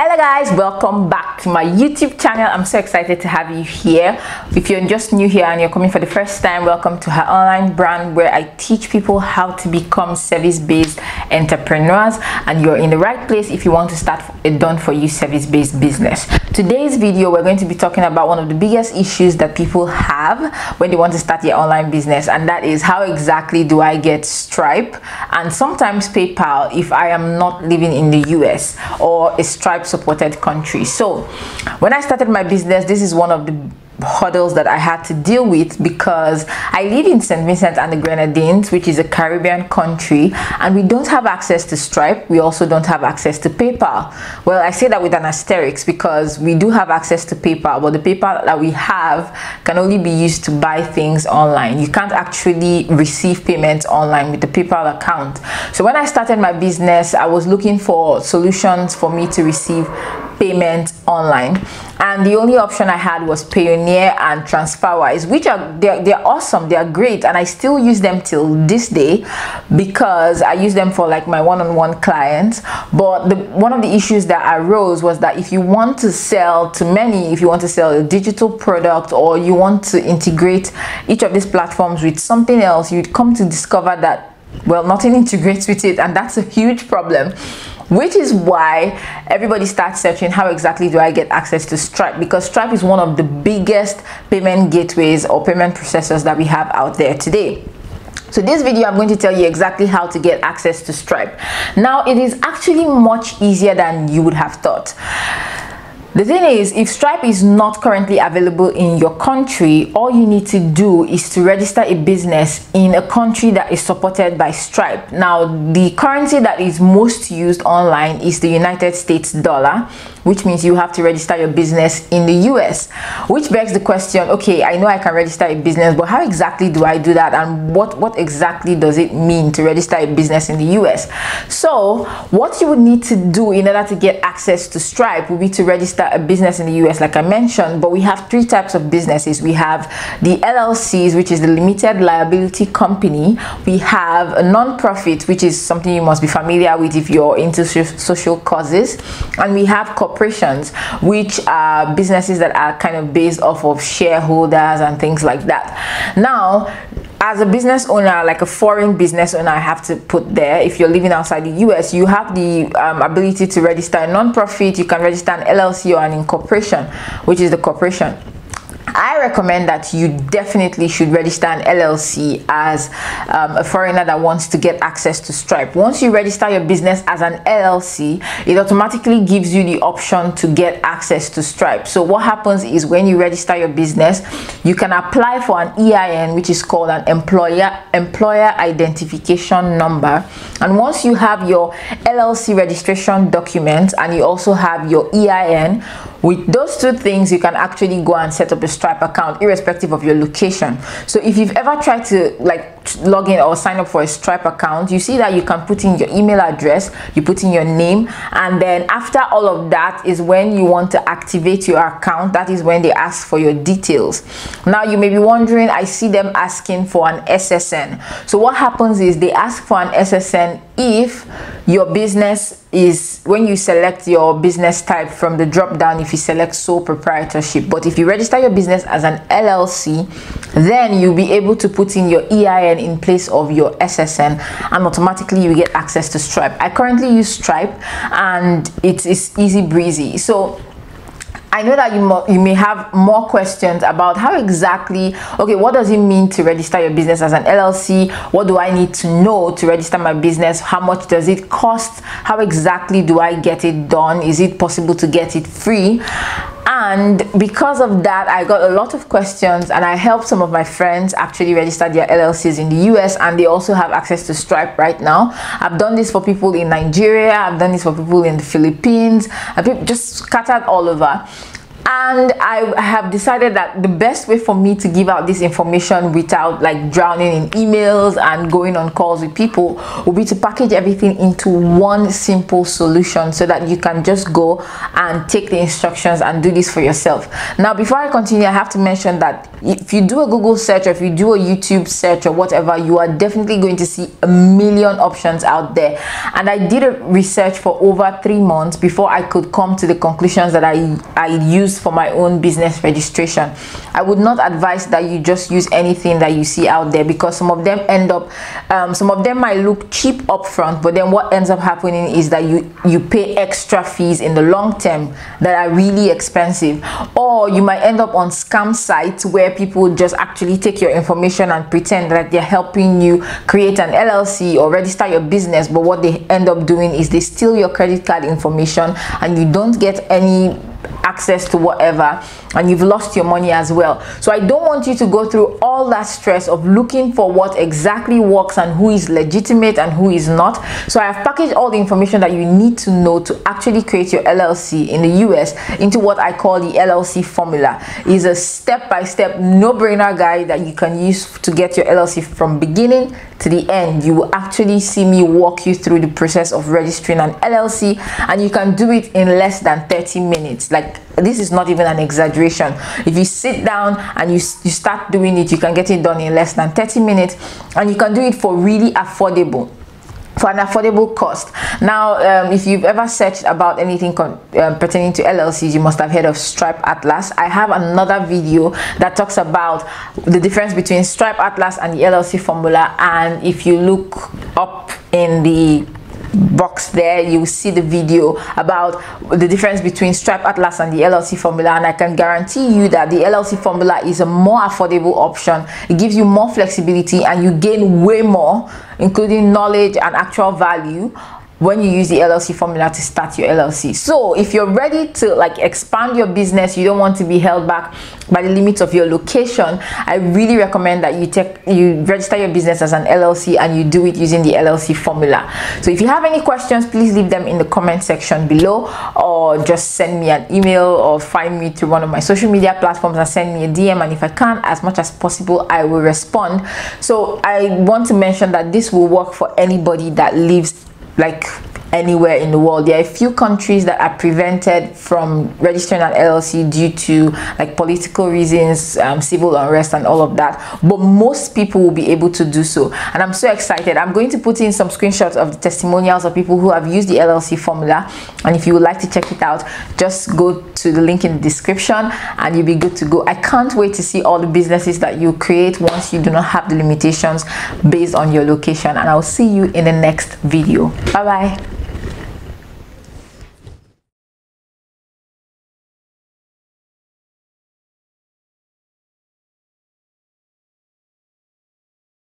hello guys. Welcome back to my youtube channel. I'm so excited to have you here. If you're just new here and you're coming for the first time welcome to her online brand where i teach people how to become service-based entrepreneurs. And you're in the right place if you want to start a done for you service-based business. Today's video we're going to be talking about one of the biggest issues that people have when they want to start their online business. And that is how exactly do i get stripe and sometimes paypal if i am not living in the us or a stripe supported country so when i started my business this is one of the hurdles that I had to deal with because I live in St. Vincent and the Grenadines, which is a Caribbean country, and we don't have access to Stripe. We also don't have access to PayPal. Well, I say that with an asterisk because we do have access to PayPal, but the PayPal that we have can only be used to buy things online. You can't actually receive payments online with the PayPal account. So when I started my business, I was looking for solutions for me to receive payment online and the only option i had was payoneer and transferwise which are they're, they're awesome. They're great. And i still use them till this day because i use them for like my one-on-one -on -one clients. But the one of the issues that arose was that if you want to sell to many if you want to sell a digital product or you want to integrate each of these platforms with something else you'd come to discover that well nothing integrates with it. And that's a huge problem which is why everybody starts searching how exactly do I get access to Stripe because Stripe is one of the biggest payment gateways or payment processors that we have out there today. So this video I'm going to tell you exactly how to get access to Stripe. Now it is actually much easier than you would have thought. The thing is, if Stripe is not currently available in your country, all you need to do is to register a business in a country that is supported by Stripe. Now, the currency that is most used online is the United States dollar, which means you have to register your business in the US. Which begs the question, okay, I know I can register a business, but how exactly do I do that? And what, what exactly does it mean to register a business in the US? So, what you would need to do in order to get access to Stripe would be to register a business in the US, like I mentioned, but we have three types of businesses. We have the LLCs, which is the limited liability company. We have a non-profit, which is something you must be familiar with if you're into social causes. And we have corporations, which are businesses that are kind of based off of shareholders and things like that. Now, as a business owner like a foreign business owner i have to put there if you're living outside the us you have the um, ability to register a non-profit you can register an llc or an incorporation which is the corporation I recommend that you definitely should register an LLC as um, a foreigner that wants to get access to Stripe. Once you register your business as an LLC, it automatically gives you the option to get access to Stripe. So what happens is when you register your business, you can apply for an EIN, which is called an employer employer identification number. And once you have your LLC registration document and you also have your EIN, with those two things you can actually go and set up a stripe account irrespective of your location. So if you've ever tried to like log in or sign up for a stripe account you see that you can put in your email address you put in your name and then after all of that is when you want to activate your account. That is when they ask for your details. Now you may be wondering i see them asking for an ssn so what happens is they ask for an ssn if your business is when you select your business type from the drop down if you select sole proprietorship. But if you register your business as an llc then you'll be able to put in your ein in place of your ssn and automatically you get access to stripe i currently use stripe and it is easy breezy so I know that you, you may have more questions about how exactly, okay, what does it mean to register your business as an LLC? What do I need to know to register my business? How much does it cost? How exactly do I get it done? Is it possible to get it free? And because of that i got a lot of questions and i helped some of my friends actually register their llcs in the us and they also have access to stripe right now. I've done this for people in nigeria i've done this for people in the philippines just scattered all over and I have decided that the best way for me to give out this information without like drowning in emails and going on calls with people will be to package everything into one simple solution so that you can just go and take the instructions and do this for yourself. Now, before I continue, I have to mention that if you do a Google search or if you do a YouTube search or whatever, you are definitely going to see a million options out there. And I did a research for over three months before I could come to the conclusions that I, I used for my own business registration. I would not advise that you just use anything that you see out there because some of them end up, um, some of them might look cheap upfront, but then what ends up happening is that you, you pay extra fees in the long term that are really expensive. Or you might end up on scam sites where people just actually take your information and pretend that they're helping you create an LLC or register your business, but what they end up doing is they steal your credit card information and you don't get any access to whatever and you've lost your money as well. So i don't want you to go through all that stress of looking for what exactly works and who is legitimate and who is not. So i have packaged all the information that you need to know to actually create your llc in the us into what i call the llc formula. Is a step-by-step no-brainer guide that you can use to get your llc from beginning to the end. You will actually see me walk you through the process of registering an llc and you can do it in less than 30 minutes. Like this is not even an exaggeration. If you sit down and you, you start doing it you can get it done in less than 30 minutes and you can do it for really affordable for an affordable cost. Now, um, if you've ever searched about anything um, pertaining to LLCs, you must have heard of Stripe Atlas. I have another video that talks about the difference between Stripe Atlas and the LLC formula. And if you look up in the box there you will see the video about the difference between stripe atlas and the llc formula and i can guarantee you that the llc formula is a more affordable option. It gives you more flexibility and you gain way more including knowledge and actual value when you use the LLC formula to start your LLC. So if you're ready to like expand your business, you don't want to be held back by the limits of your location, I really recommend that you take you register your business as an LLC and you do it using the LLC formula. So if you have any questions, please leave them in the comment section below or just send me an email or find me through one of my social media platforms and send me a DM and if I can as much as possible I will respond. So I want to mention that this will work for anybody that lives like anywhere in the world. There are a few countries that are prevented from registering an LLC due to like political reasons, um, civil unrest, and all of that. But most people will be able to do so. And I'm so excited. I'm going to put in some screenshots of the testimonials of people who have used the LLC formula. And if you would like to check it out, just go to the link in the description and you'll be good to go. I can't wait to see all the businesses that you create once you do not have the limitations based on your location. And I'll see you in the next video. Bye bye.